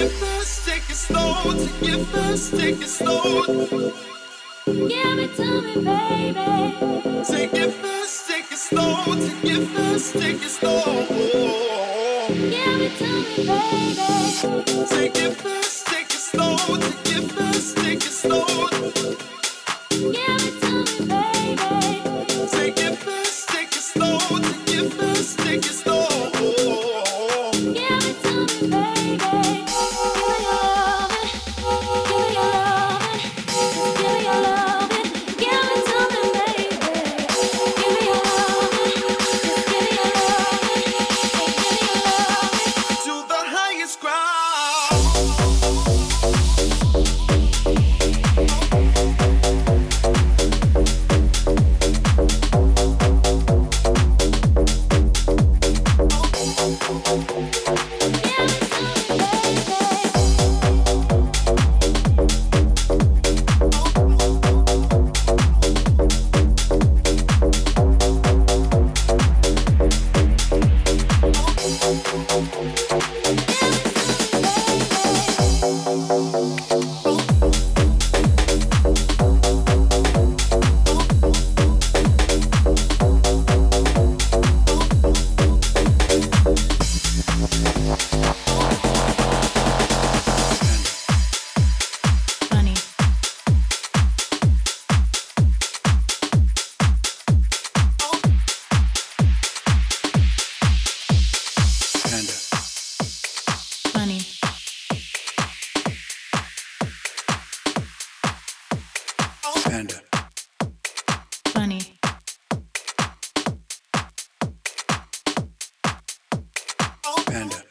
it fast, take it slow, take it fast, take it slow. Give it to me, baby. Take it fast, take it slow, take it fast, take it slow. Give it to me, baby. Take it fast, take it slow, take it fast, take it slow. Give it to me, baby. Take it fast, take it slow, take it fast, take it slow. Thank funny. Standard. Funny. Standard.